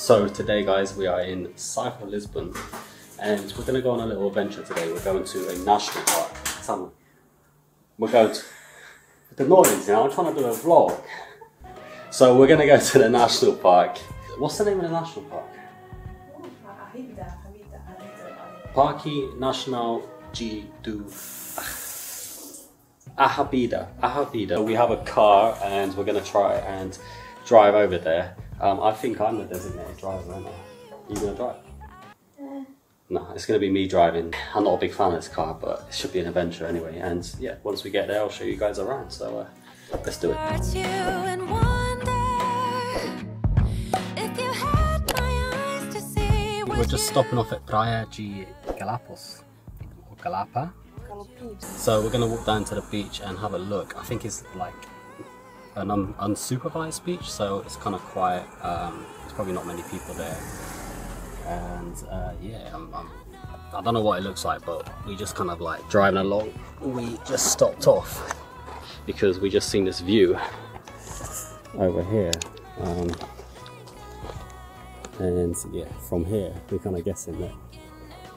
So today guys we are in of Lisbon and we're to go on a little adventure today. We're going to a national park. Sam, we're going to the noise, know, I'm trying to do a vlog. So we're to go to the national park. What's the name of the national park? Parque Nacional de do Arrábida. Arrábida. We have a car and we're to try and drive over there. Um, I think I'm the designated driver, aren't I? You going to drive? Uh, No, it's going to be me driving. I'm not a big fan of this car, but it should be an adventure anyway. And yeah, once we get there, I'll show you guys around. So uh, let's do it. Hurt you and wonder if you had my eyes to see We're just stopping off at Praia de Galapos, or Galapa. So we're going to walk down to the beach and have a look. I think it's like an un- unsupervised beach, so it's kind of quiet. Um, there's probably not many people there. And uh, yeah, I'm, I'm, I don't know what it looks like, but we just kind of like driving along. We just stopped off because we just seen this view over here. Um, and yeah, from here, we're kind of guessing that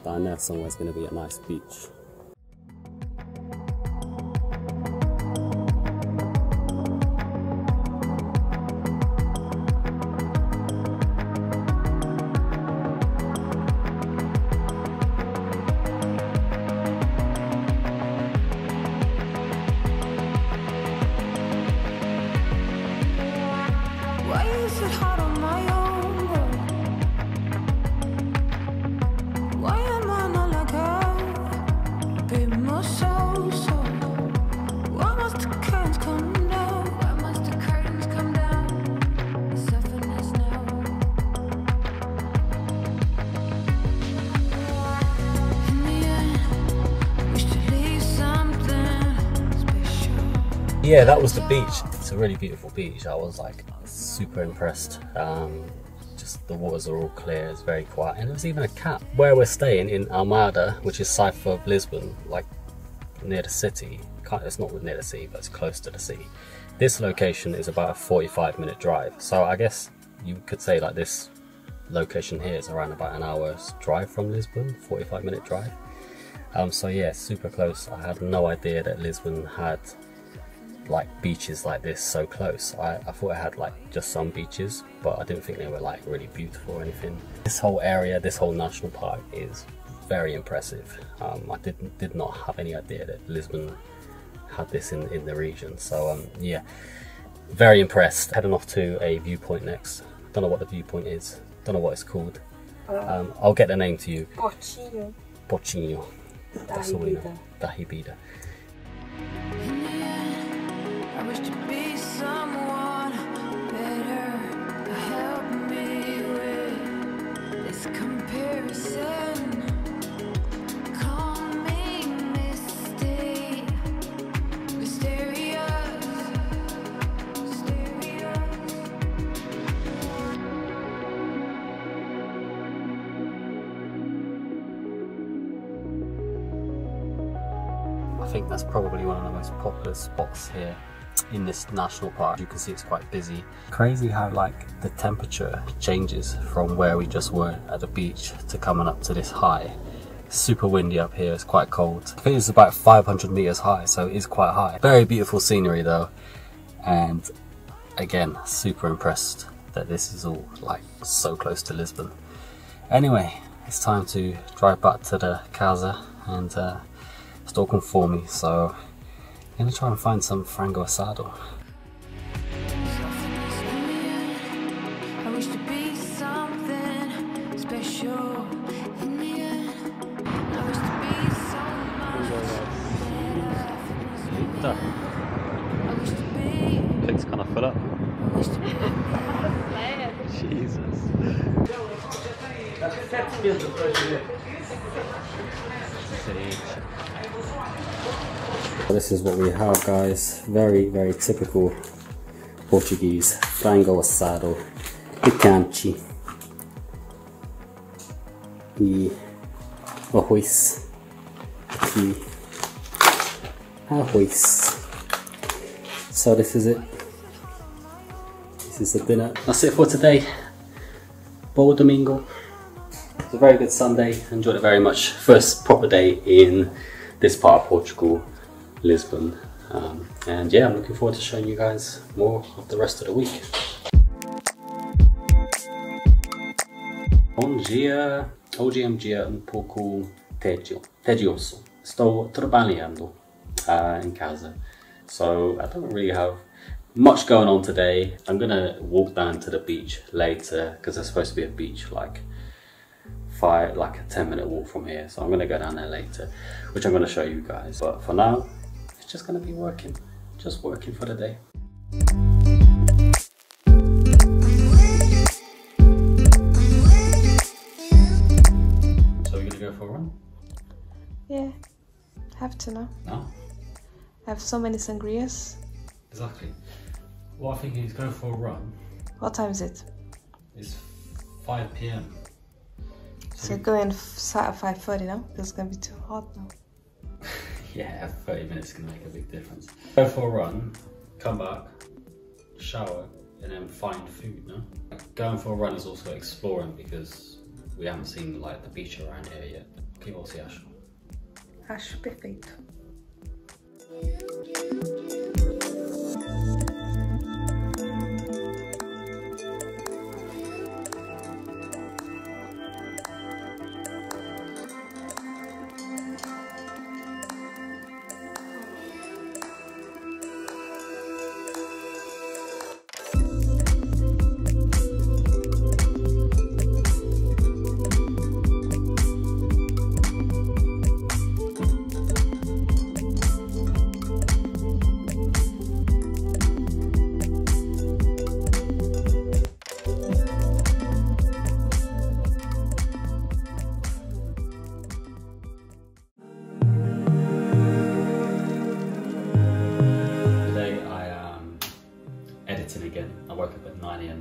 down there somewhere's going to be a nice beach. Yeah, that was the beach. It's a really beautiful beach. I was like super impressed. Um, just the waters are all clear, it's very quiet, and there's even a cat. Where we're staying in Almada, which is south of Lisbon, like near the city. It's not near the sea, but it's close to the sea. This location is about a 45 minute drive. So I guess you could say like this location here is around about an hour's drive from Lisbon, 45 minute drive. Um, so yeah, super close. I had no idea that Lisbon had like beaches like this so close. I, I thought it had like just some beaches, but I didn't think they were like really beautiful or anything. This whole area, this whole national park is very impressive. Um, I didn't did not have any idea that Lisbon had this in, in the region. So um, yeah, very impressed. Heading off to a viewpoint next. Don't know what the viewpoint is. Don't know what it's called. Um, I'll get the name to you. Portinho Pocinho. da That's all we know. Dahibida. I wish to be someone better. Help me with this comparison. Call me mysterious. Mysterious. I think that's probably one of the most popular spots here in this national park. You can see it's quite busy. Crazy how like the temperature changes from where we just were at the beach to coming up to this high. Super windy up here, it's quite cold. I think it's about 500 meters high, so it is quite high. Very beautiful scenery though, and again, super impressed that this is all like so close to Lisbon. Anyway, it's time to drive back to the casa and uh, it's all for me, so I'm gonna try and find some frango assado. I wish to be something special. In the end, I wish to be so much better. I wish to be. Pigs kind of fill up. I wish. Jesus. This is what we have, guys. Very, very typical Portuguese frango assado, picante, e arroz, aqui, arroz. So this is it. This is the dinner. That's it for today. Bom domingo. It's a very good Sunday. Enjoyed it very much. First proper day in this part of Portugal, Lisbon. Um, and yeah, I'm looking forward to showing you guys more of the rest of the week. Bom dia. Hoje é um dia um pouco tédio, tedioso. Estou trabalhando uh, em casa, so I don't really have much going on today. I'm gonna walk down to the beach later because there's supposed to be a beach like five, like a 10 minute walk from here. So I'm gonna go down there later, which I'm gonna show you guys. But for now, it's just gonna be working, just working for the day. So we're gonna go for a run? Yeah, have to now. No? I have so many sangrias. Exactly. What I think is go for a run. What time is it? It's 5 p.m. So going f- at five thirty now. because It's gonna be too hot now. Yeah, 30 minutes can make a big difference. Go for a run, come back, shower, and then find food, no? Going for a run is also exploring because we haven't seen like the beach around here yet. Que você acha? Acho perfeito.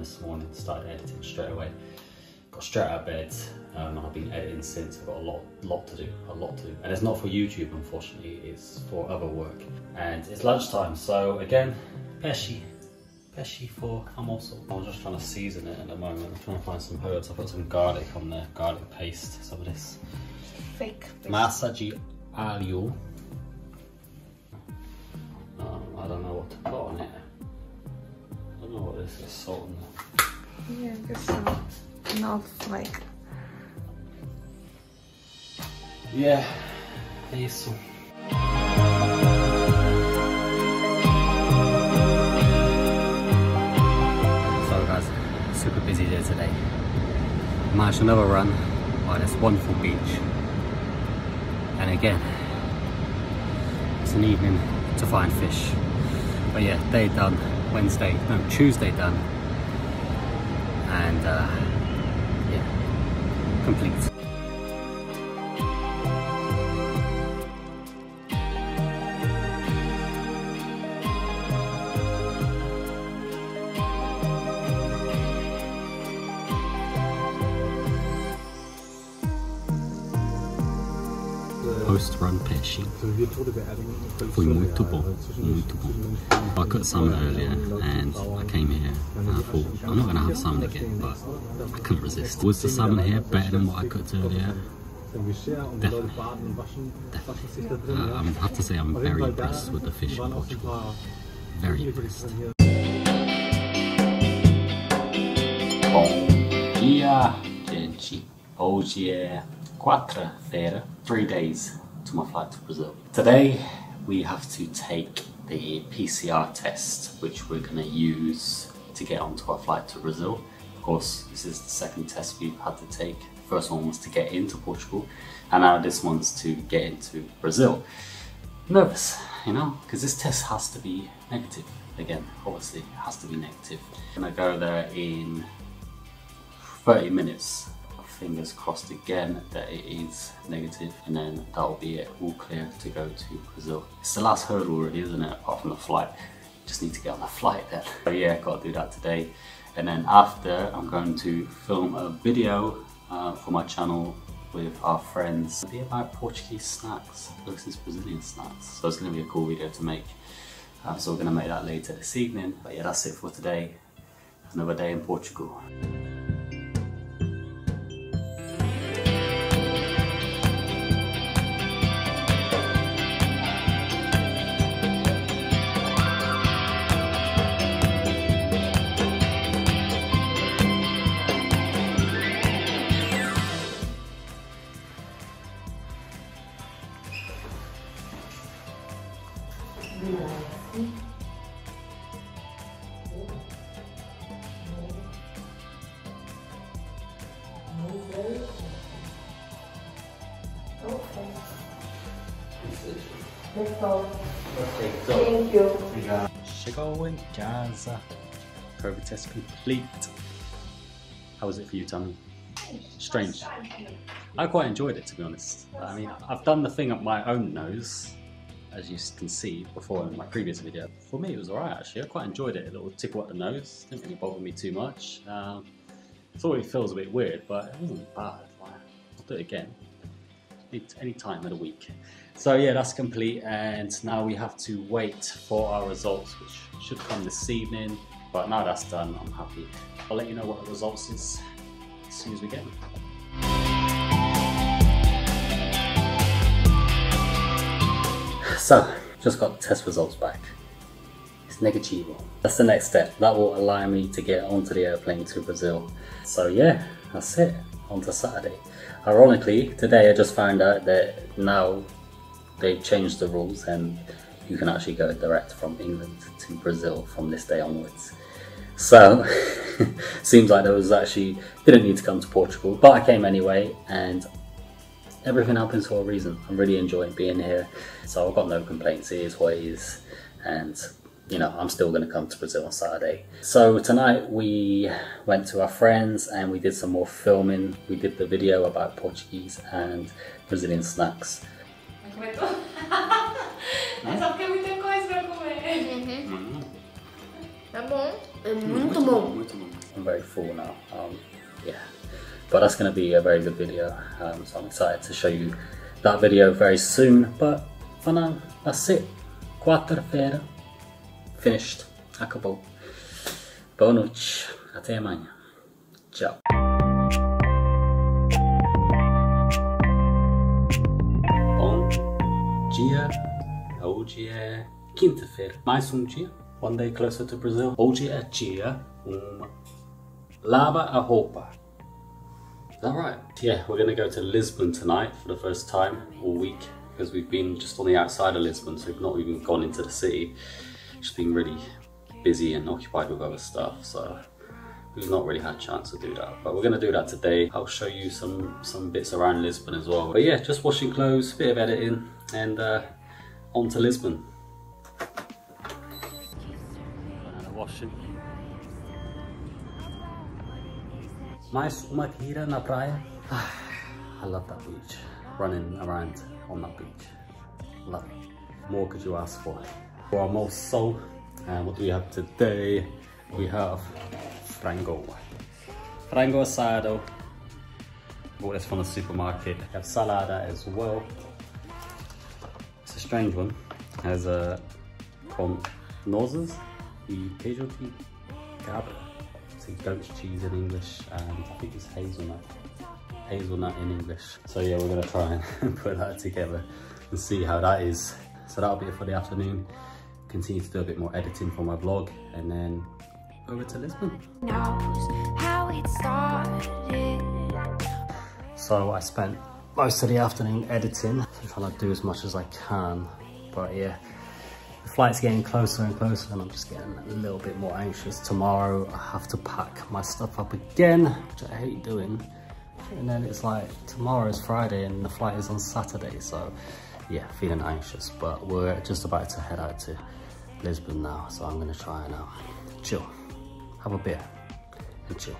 This morning, started editing straight away. Got straight out of bed um, and I've been editing since. I've got a lot, lot to do, a lot to do. And it's not for YouTube, unfortunately, it's for other work. And it's lunchtime, so again, pesci. Pesci for almoço. I'm just trying to season it at the moment. I'm trying to find some herbs. I've got some garlic on there, garlic paste, some of this. Fake. Massa de alho. Um, I don't know what to put on it. This is, salt and Yeah, I guess so. Not like Yeah, é isso. So guys, super busy day today. Managed another run by this wonderful beach. And again, it's an evening to find fish. But yeah, day done, Wednesday, no, Tuesday done. And uh, yeah, complete. Foi muito bom, muito bom. I cut salmon earlier and I came here and I thought I'm not going to have salmon again, but I couldn't resist. Was the salmon here better than what I cooked earlier? Definitely. Uh, I have to say I'm very impressed with the fish in Portugal. Very impressed. Bom dia, gente. Hoje é quarta-feira, three days to my flight to Brazil. Today we have to take the PCR test, which we're going to use to get onto our flight to Brazil. Of course, this is the second test we've had to take. The first one was to get into Portugal, and now this one's to get into Brazil. Nervous, you know, because this test has to be negative. Again, obviously, it has to be negative. I'm gonna go there in 30 minutes. Fingers crossed again that it is negative, and then that'll be it, all clear to go to Brazil. It's the last hurdle, really, isn't it? Apart from the flight, just need to get on the flight then. But yeah, got to do that today. And then after, I'm going to film a video uh, for my channel with our friends. It'll be about Portuguese snacks versus Brazilian snacks. So it's to be a cool video to make. Um, so we're going to make that later this evening. But yeah, that's it for today. Another day in Portugal. relaxing. Okay. That's all. Okay, so Thank you. Chicago Gaza. COVID test complete. How was it for you, Tommy? Strange. I quite enjoyed it, to be honest. I mean, I've done the thing up my own nose, as you can see before in my previous video. For me, it was alright actually. I quite enjoyed it. A little tickle at the nose didn't really bother me too much. Um, it feels a bit weird, but it wasn't bad. I'll do it again any time of the week. So yeah, that's complete, and now we have to wait for our results, which should come this evening. But now that's done, I'm happy. I'll let you know what the results is as soon as we get them. So, just got the test results back. It's negativo. That's the next step. That will allow me to get onto the airplane to Brazil. So yeah, that's it. On to Saturday. Ironically, today I just found out that now they've changed the rules and you can actually go direct from England to Brazil from this day onwards. So, seems like there was actually, didn't need to come to Portugal, but I came anyway and everything happens for a reason. I'm really enjoying being here. So I've got no complaints, it is what it is. And you know, I'm still gonna come to Brazil on Saturday. So tonight we went to our friends and we did some more filming. We did the video about Portuguese and Brazilian snacks. É só porque é muita coisa pra comer. Tá bom. É muito bom. I'm very full now. Um, yeah, but that's going to be a very good video. Um, so I'm excited to show you that video very soon. But for now, that's it. Quarta-feira, finished. Acabou. Boa noite. Até amanhã. Tchau. Bom dia. Hoje é quinta-feira. Mais um dia. One day closer to Brazil. Hoje é dia uma lava a roupa. That right? Yeah, we're gonna go to Lisbon tonight for the first time all week because we've been just on the outside of Lisbon, so we've not even gone into the city. Just been really busy and occupied with other stuff, so we've not really had a chance to do that. But we're gonna do that today. I'll show you some some bits around Lisbon as well. But yeah, just washing clothes, bit of editing, and uh, on to Lisbon. Mais uma tira na praia. Ah, I love that beach. Running around on that beach. Love it. More could you ask for? For our most soul, and what do we have today? We have frango. Frango assado. Bought this from the supermarket. We have salada as well. It's a strange one. It Has uh, a com nozes e queijo de cabra. It's goat's cheese in English and I think it's hazelnut. Hazelnut in English. So yeah, we're gonna try and put that together and see how that is. So that'll be it for the afternoon. Continue to do a bit more editing for my vlog and then over to Lisbon. knows how it started. So I spent most of the afternoon editing, trying to do as much as I can. But yeah, the flight's getting closer and closer and I'm just getting a little bit more anxious. Tomorrow I have to pack my stuff up again, which I hate doing. And then it's like, tomorrow is Friday and the flight is on Saturday. So yeah, feeling anxious, but we're just about to head out to Lisbon now. So I'm gonna try and uh, chill, have a beer and chill.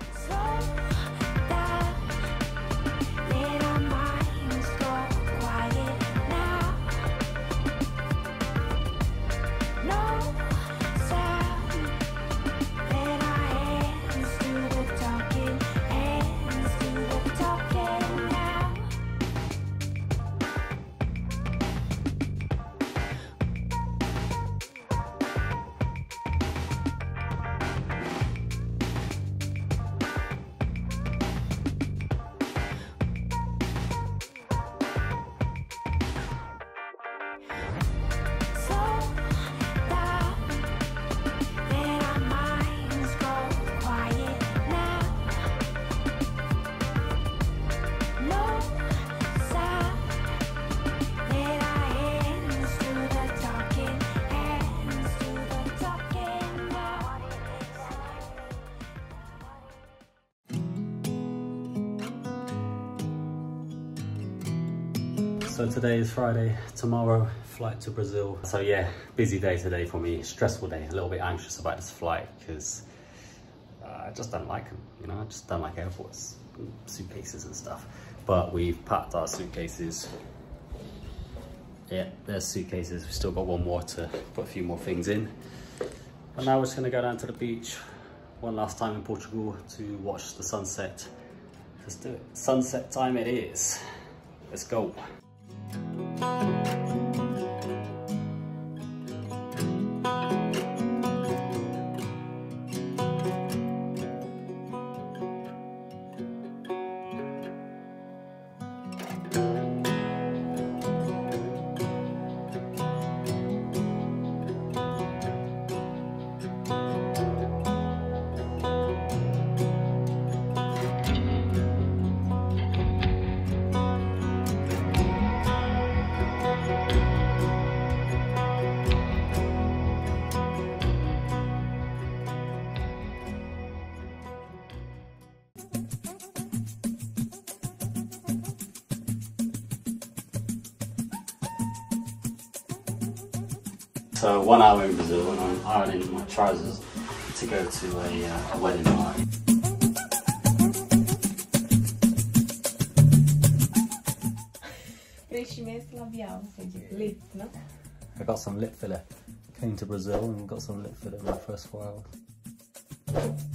So today is Friday, tomorrow flight to Brazil. So yeah, busy day today for me, stressful day, a little bit anxious about this flight because uh, I just don't like them, you know, I just don't like airports, suitcases and stuff. But we've packed our suitcases. Yeah, there's suitcases. We've still got one more to put a few more things in. But now we're just gonna go down to the beach one last time in Portugal to watch the sunset. Let's do it. Sunset time it is. Let's go. Thank you. So one hour in Brazil and I'm ironing my trousers to go to a, uh, a wedding party. Preenchimento labial. Lip, não? I got some lip filler. Came to Brazil and got some lip filler in my first four hours.